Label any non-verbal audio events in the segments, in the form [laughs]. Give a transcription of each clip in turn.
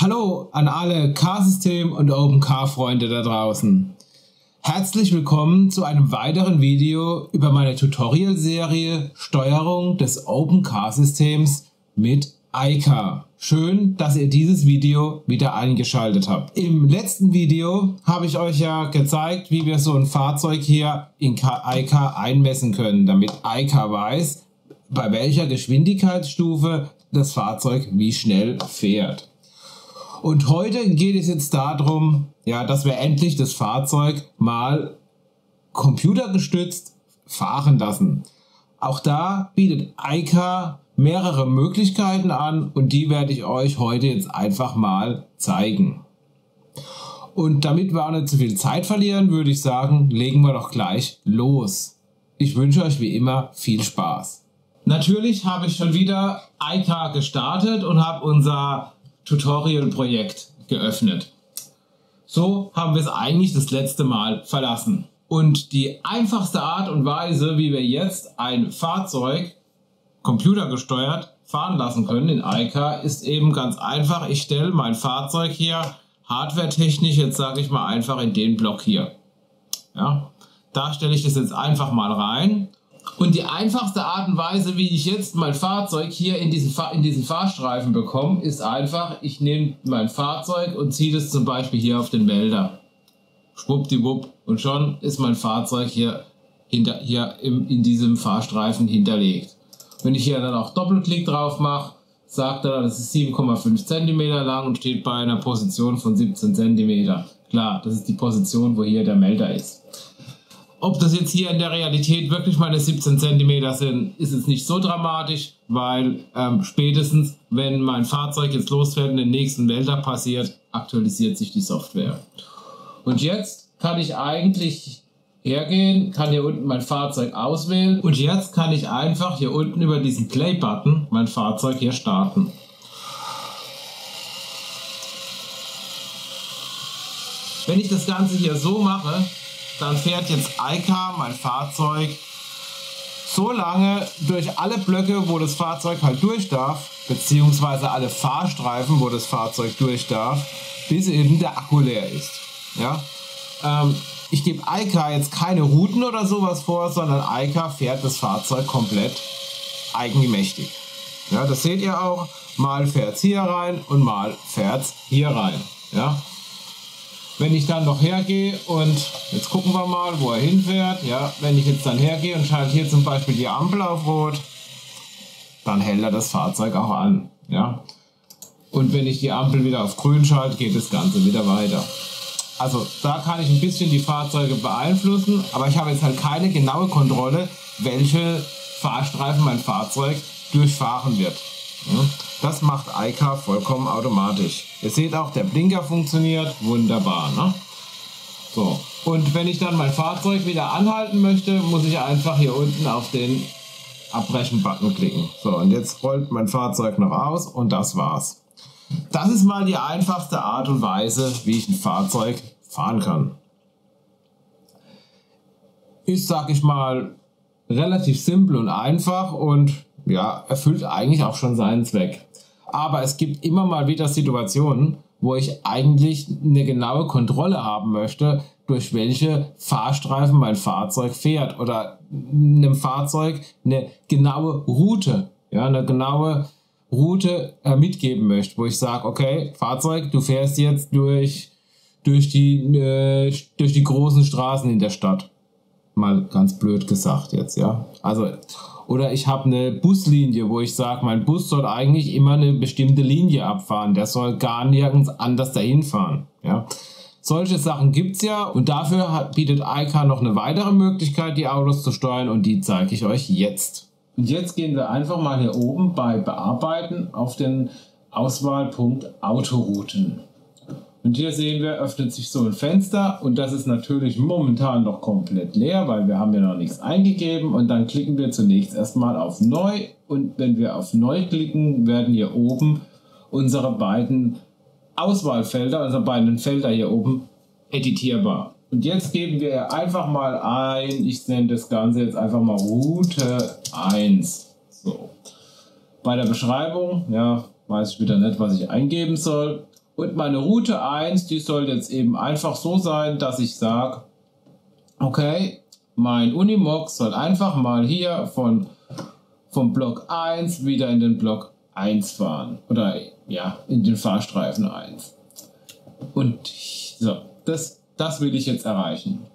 Hallo an alle Car-System und Open-Car-Freunde da draußen. Herzlich willkommen zu einem weiteren Video über meine Tutorial-Serie Steuerung des Open-Car-Systems mit iCar. Schön, dass ihr dieses Video wieder eingeschaltet habt. Im letzten Video habe ich euch ja gezeigt, wie wir so ein Fahrzeug hier in iCar einmessen können, damit iCar weiß, bei welcher Geschwindigkeitsstufe das Fahrzeug wie schnell fährt. Und heute geht es jetzt darum, ja, dass wir endlich das Fahrzeug mal computergestützt fahren lassen. Auch da bietet Eika mehrere Möglichkeiten an und die werde ich euch heute jetzt einfach mal zeigen. Und damit wir auch nicht zu viel Zeit verlieren, würde ich sagen, legen wir doch gleich los. Ich wünsche euch wie immer viel Spaß. Natürlich habe ich schon wieder iCar gestartet und habe unser Tutorial-Projekt geöffnet. So haben wir es eigentlich das letzte Mal verlassen. Und die einfachste Art und Weise, wie wir jetzt ein Fahrzeug computergesteuert fahren lassen können in iCa, ist eben ganz einfach. Ich stelle mein Fahrzeug hier hardware-technisch, jetzt sage ich mal einfach in den Block hier. Ja, da stelle ich das jetzt einfach mal rein und die einfachste Art und Weise, wie ich jetzt mein Fahrzeug hier in diesen, in diesen Fahrstreifen bekomme, ist einfach, ich nehme mein Fahrzeug und ziehe das zum Beispiel hier auf den Melder. Schwuppdiwupp. Und schon ist mein Fahrzeug hier, hinter, hier im, in diesem Fahrstreifen hinterlegt. Wenn ich hier dann auch Doppelklick drauf mache, sagt er, das ist 7,5 cm lang und steht bei einer Position von 17 cm. Klar, das ist die Position, wo hier der Melder ist. Ob das jetzt hier in der Realität wirklich meine 17 cm sind, ist es nicht so dramatisch, weil ähm, spätestens, wenn mein Fahrzeug jetzt losfährt und den nächsten Melder passiert, aktualisiert sich die Software. Und jetzt kann ich eigentlich hergehen, kann hier unten mein Fahrzeug auswählen und jetzt kann ich einfach hier unten über diesen Play-Button mein Fahrzeug hier starten. Wenn ich das Ganze hier so mache, dann fährt jetzt Eika, mein Fahrzeug, so lange durch alle Blöcke, wo das Fahrzeug halt durch darf, beziehungsweise alle Fahrstreifen, wo das Fahrzeug durch darf, bis eben der Akku leer ist. Ja? Ähm, ich gebe Eika jetzt keine Routen oder sowas vor, sondern Eika fährt das Fahrzeug komplett eigenmächtig. Ja, das seht ihr auch. Mal fährt es hier rein und mal fährt es hier rein. Ja? Wenn ich dann noch hergehe und jetzt gucken wir mal, wo er hinfährt. Ja, wenn ich jetzt dann hergehe und schalte hier zum Beispiel die Ampel auf Rot, dann hält er das Fahrzeug auch an. Ja. Und wenn ich die Ampel wieder auf Grün schalte, geht das Ganze wieder weiter. Also da kann ich ein bisschen die Fahrzeuge beeinflussen, aber ich habe jetzt halt keine genaue Kontrolle, welche Fahrstreifen mein Fahrzeug durchfahren wird. Das macht iCar vollkommen automatisch. Ihr seht auch, der Blinker funktioniert wunderbar. Ne? So, und wenn ich dann mein Fahrzeug wieder anhalten möchte, muss ich einfach hier unten auf den Abbrechen-Button klicken. So, und jetzt rollt mein Fahrzeug noch aus und das war's. Das ist mal die einfachste Art und Weise, wie ich ein Fahrzeug fahren kann. Ist, sag ich mal, relativ simpel und einfach und ja, erfüllt eigentlich auch schon seinen Zweck. Aber es gibt immer mal wieder Situationen, wo ich eigentlich eine genaue Kontrolle haben möchte, durch welche Fahrstreifen mein Fahrzeug fährt oder einem Fahrzeug eine genaue Route, ja, eine genaue Route äh, mitgeben möchte, wo ich sage, okay, Fahrzeug, du fährst jetzt durch, durch, die, äh, durch die großen Straßen in der Stadt. Mal ganz blöd gesagt jetzt, ja. Also, oder ich habe eine Buslinie, wo ich sage, mein Bus soll eigentlich immer eine bestimmte Linie abfahren. Der soll gar nirgends anders dahin fahren. Ja. Solche Sachen gibt es ja und dafür bietet iCar noch eine weitere Möglichkeit, die Autos zu steuern und die zeige ich euch jetzt. Und jetzt gehen wir einfach mal hier oben bei Bearbeiten auf den Auswahlpunkt Autorouten. Und hier sehen wir, öffnet sich so ein Fenster und das ist natürlich momentan noch komplett leer, weil wir haben ja noch nichts eingegeben und dann klicken wir zunächst erstmal auf Neu und wenn wir auf Neu klicken, werden hier oben unsere beiden Auswahlfelder, unsere beiden Felder hier oben editierbar. Und jetzt geben wir einfach mal ein, ich nenne das Ganze jetzt einfach mal Route 1. So. Bei der Beschreibung, ja, weiß ich wieder nicht, was ich eingeben soll. Und meine Route 1, die soll jetzt eben einfach so sein, dass ich sage, okay, mein Unimog soll einfach mal hier von, vom Block 1 wieder in den Block 1 fahren. Oder ja, in den Fahrstreifen 1. Und so, das, das will ich jetzt erreichen.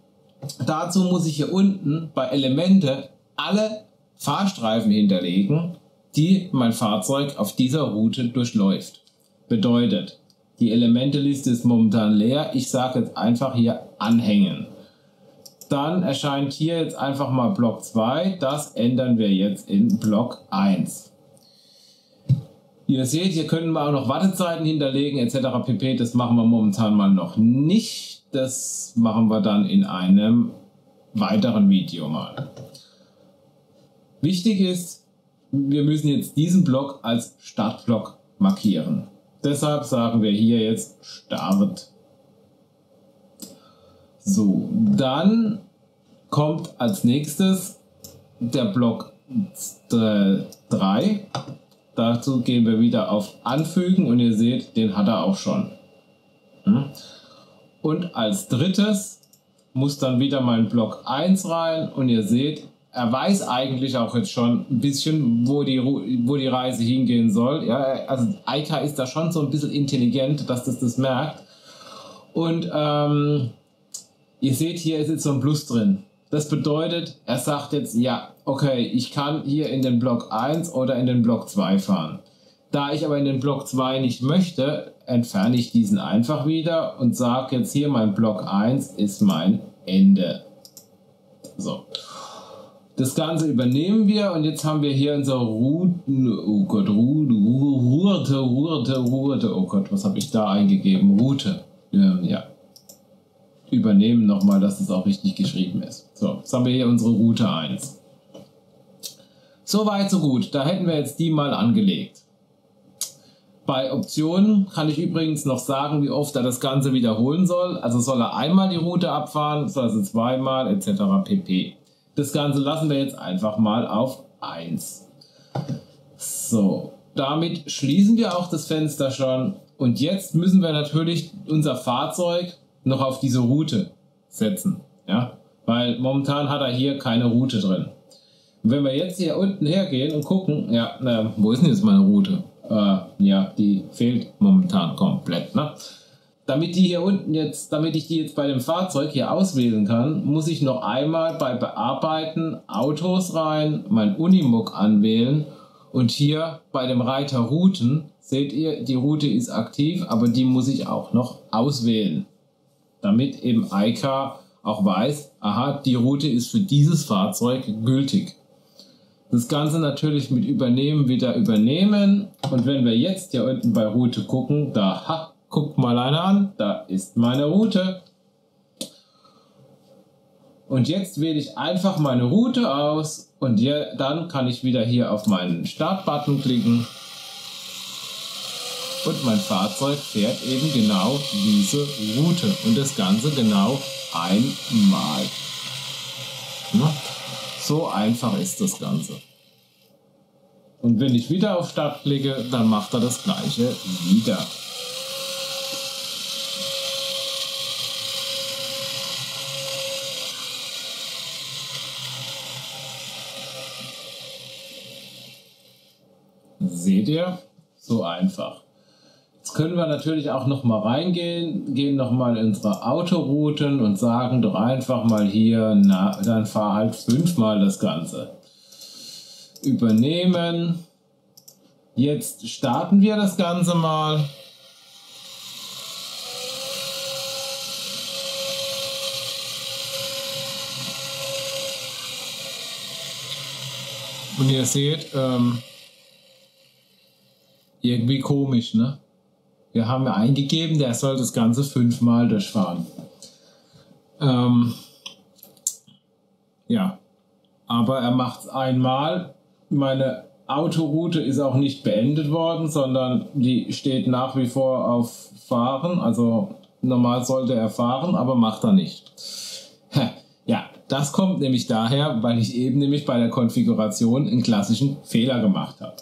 Dazu muss ich hier unten bei Elemente alle Fahrstreifen hinterlegen, die mein Fahrzeug auf dieser Route durchläuft. Bedeutet, die Elementeliste ist momentan leer. Ich sage jetzt einfach hier anhängen. Dann erscheint hier jetzt einfach mal Block 2. Das ändern wir jetzt in Block 1. Ihr seht, hier können wir auch noch Wartezeiten hinterlegen etc. pp. Das machen wir momentan mal noch nicht. Das machen wir dann in einem weiteren Video mal. Wichtig ist, wir müssen jetzt diesen Block als Startblock markieren. Deshalb sagen wir hier jetzt Start. So, dann kommt als nächstes der Block 3. Dazu gehen wir wieder auf Anfügen und ihr seht, den hat er auch schon. Hm? Und als drittes muss dann wieder mein Block 1 rein und ihr seht, er weiß eigentlich auch jetzt schon ein bisschen, wo die, wo die Reise hingehen soll. Ja, also Eika ist da schon so ein bisschen intelligent, dass das das merkt. Und ähm, ihr seht, hier ist jetzt so ein Plus drin. Das bedeutet, er sagt jetzt, ja, okay, ich kann hier in den Block 1 oder in den Block 2 fahren. Da ich aber in den Block 2 nicht möchte, entferne ich diesen einfach wieder und sage jetzt hier, mein Block 1 ist mein Ende. So. Das Ganze übernehmen wir und jetzt haben wir hier unsere Routen, oh Gott, Route, Route, Route, Route, oh Gott, was habe ich da eingegeben? Route. Ähm, ja, übernehmen nochmal, dass es auch richtig geschrieben ist. So, jetzt haben wir hier unsere Route 1. So weit, so gut. Da hätten wir jetzt die mal angelegt. Bei Optionen kann ich übrigens noch sagen, wie oft er das Ganze wiederholen soll. Also soll er einmal die Route abfahren, soll er zweimal etc. pp. Das Ganze lassen wir jetzt einfach mal auf 1. So, damit schließen wir auch das Fenster schon. Und jetzt müssen wir natürlich unser Fahrzeug noch auf diese Route setzen. Ja? Weil momentan hat er hier keine Route drin. Und wenn wir jetzt hier unten hergehen und gucken, ja, na, wo ist denn jetzt meine Route? Äh, ja, die fehlt momentan komplett. Damit die hier unten jetzt, damit ich die jetzt bei dem Fahrzeug hier auswählen kann, muss ich noch einmal bei Bearbeiten Autos rein, mein Unimog anwählen und hier bei dem Reiter Routen seht ihr, die Route ist aktiv, aber die muss ich auch noch auswählen damit eben Eika auch weiß, aha, die Route ist für dieses Fahrzeug gültig. Das Ganze natürlich mit Übernehmen wieder übernehmen. Und wenn wir jetzt hier unten bei Route gucken, da, ha, guckt mal einer an, da ist meine Route. Und jetzt wähle ich einfach meine Route aus und hier, dann kann ich wieder hier auf meinen Startbutton klicken und mein Fahrzeug fährt eben genau diese Route und das Ganze genau einmal. Ja, so einfach ist das Ganze. Und wenn ich wieder auf Start klicke, dann macht er das gleiche wieder. Seht ihr? So einfach. Jetzt können wir natürlich auch noch mal reingehen, gehen noch mal in unsere Autorouten und sagen doch einfach mal hier, na, dann fahr halt fünfmal das Ganze. Übernehmen. Jetzt starten wir das Ganze mal. Und ihr seht, ähm, irgendwie komisch, ne? Wir haben ja eingegeben, der soll das Ganze fünfmal durchfahren. Ähm, ja, aber er macht es einmal. Meine Autoroute ist auch nicht beendet worden, sondern die steht nach wie vor auf Fahren. Also normal sollte er fahren, aber macht er nicht. Ja, das kommt nämlich daher, weil ich eben nämlich bei der Konfiguration einen klassischen Fehler gemacht habe.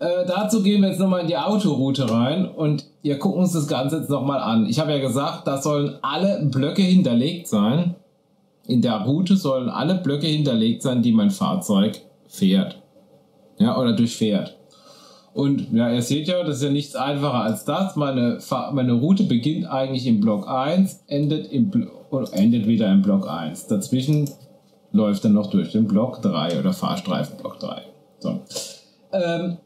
Äh, dazu gehen wir jetzt nochmal in die Autoroute rein und wir gucken uns das Ganze jetzt nochmal an. Ich habe ja gesagt, da sollen alle Blöcke hinterlegt sein. In der Route sollen alle Blöcke hinterlegt sein, die mein Fahrzeug fährt. Ja, oder durchfährt. Und ja, ihr seht ja, das ist ja nichts einfacher als das. Meine, meine Route beginnt eigentlich im Block 1, endet, im Blo endet wieder im Block 1. Dazwischen läuft dann noch durch den Block 3 oder Fahrstreifen Block 3. So. Ähm,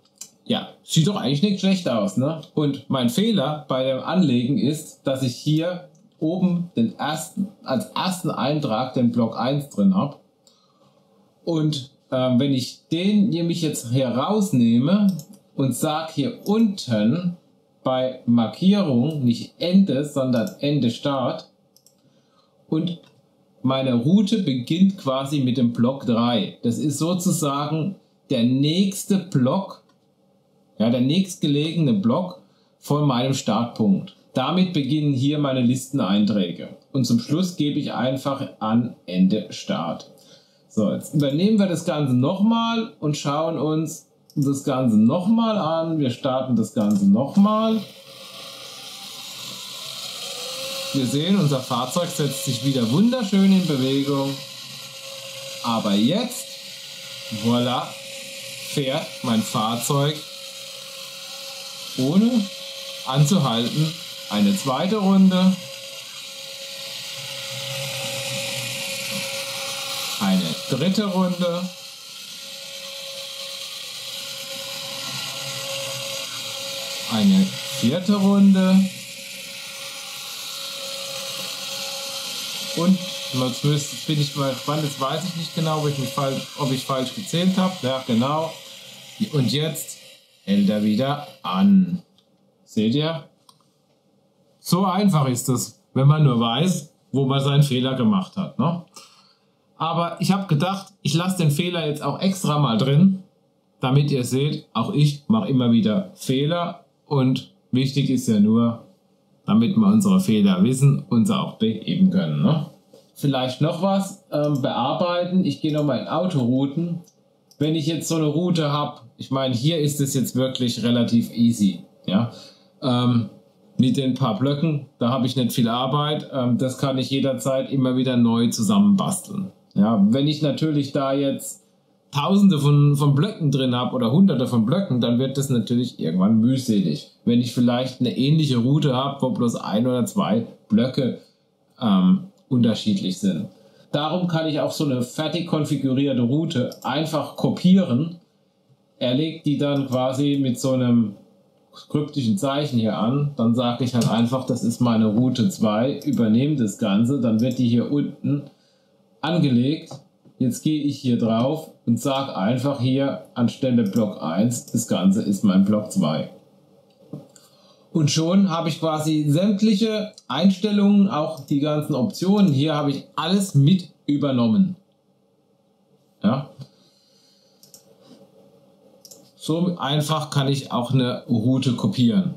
ja, sieht doch eigentlich nicht schlecht aus, ne? Und mein Fehler bei dem Anlegen ist, dass ich hier oben den ersten, als ersten Eintrag den Block 1 drin habe. Und ähm, wenn ich den nämlich jetzt hier rausnehme und sage hier unten bei Markierung nicht Ende, sondern Ende Start und meine Route beginnt quasi mit dem Block 3. Das ist sozusagen der nächste Block, ja, der nächstgelegene Block von meinem Startpunkt. Damit beginnen hier meine Listeneinträge. Und zum Schluss gebe ich einfach an Ende Start. So, jetzt übernehmen wir das Ganze nochmal und schauen uns das Ganze nochmal an. Wir starten das Ganze nochmal. Wir sehen, unser Fahrzeug setzt sich wieder wunderschön in Bewegung. Aber jetzt, voilà, fährt mein Fahrzeug ohne anzuhalten eine zweite Runde. Eine dritte Runde. Eine vierte Runde. Und jetzt bin ich mal gespannt, jetzt weiß ich nicht genau, ob ich, falsch, ob ich falsch gezählt habe. Ja, genau. Und jetzt hält er wieder an. Seht ihr? So einfach ist es, wenn man nur weiß, wo man seinen Fehler gemacht hat. Ne? Aber ich habe gedacht, ich lasse den Fehler jetzt auch extra mal drin, damit ihr seht, auch ich mache immer wieder Fehler und wichtig ist ja nur, damit wir unsere Fehler wissen und sie auch beheben können. Ne? Vielleicht noch was ähm, bearbeiten. Ich gehe nochmal in Autorouten. Wenn ich jetzt so eine Route habe, ich meine, hier ist es jetzt wirklich relativ easy. Ja, ähm, mit den paar Blöcken, da habe ich nicht viel Arbeit. Ähm, das kann ich jederzeit immer wieder neu zusammenbasteln. Ja, wenn ich natürlich da jetzt Tausende von, von Blöcken drin habe oder Hunderte von Blöcken, dann wird das natürlich irgendwann mühselig. Wenn ich vielleicht eine ähnliche Route habe, wo bloß ein oder zwei Blöcke ähm, unterschiedlich sind. Darum kann ich auch so eine fertig konfigurierte Route einfach kopieren. Er legt die dann quasi mit so einem kryptischen Zeichen hier an. Dann sage ich halt einfach, das ist meine Route 2, übernehme das Ganze, dann wird die hier unten angelegt Jetzt gehe ich hier drauf und sage einfach hier anstelle Block 1, das Ganze ist mein Block 2. Und schon habe ich quasi sämtliche Einstellungen, auch die ganzen Optionen hier habe ich alles mit übernommen. Ja. So einfach kann ich auch eine Route kopieren.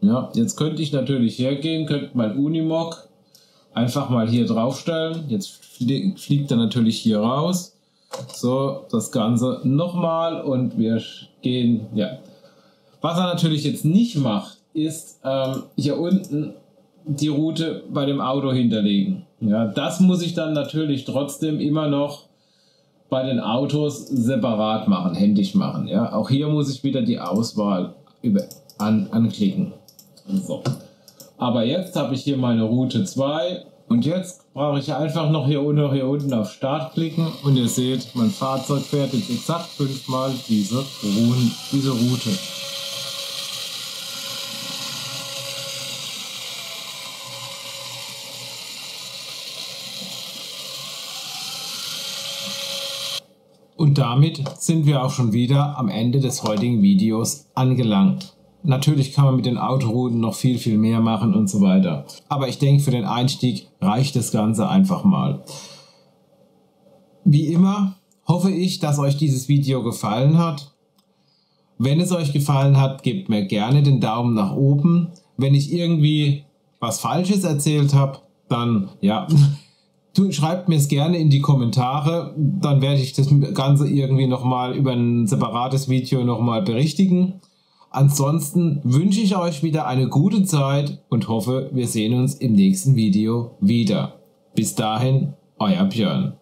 Ja, jetzt könnte ich natürlich hergehen, könnte mein Unimog einfach mal hier draufstellen. Jetzt fliegt er natürlich hier raus. So, das Ganze nochmal und wir gehen, ja. Was er natürlich jetzt nicht macht, ist ähm, hier unten die Route bei dem Auto hinterlegen. Ja, das muss ich dann natürlich trotzdem immer noch bei den Autos separat machen, händisch machen. Ja, auch hier muss ich wieder die Auswahl über, an, anklicken. So. Aber jetzt habe ich hier meine Route 2 und jetzt brauche ich einfach noch hier unten, hier unten auf Start klicken und ihr seht, mein Fahrzeug fährt jetzt exakt fünfmal diese, diese Route. Damit sind wir auch schon wieder am Ende des heutigen Videos angelangt. Natürlich kann man mit den Autorouten noch viel, viel mehr machen und so weiter. Aber ich denke, für den Einstieg reicht das Ganze einfach mal. Wie immer hoffe ich, dass euch dieses Video gefallen hat. Wenn es euch gefallen hat, gebt mir gerne den Daumen nach oben. Wenn ich irgendwie was Falsches erzählt habe, dann ja, [laughs] schreibt mir es gerne in die Kommentare, dann werde ich das Ganze irgendwie nochmal über ein separates Video nochmal berichtigen. Ansonsten wünsche ich euch wieder eine gute Zeit und hoffe, wir sehen uns im nächsten Video wieder. Bis dahin, euer Björn.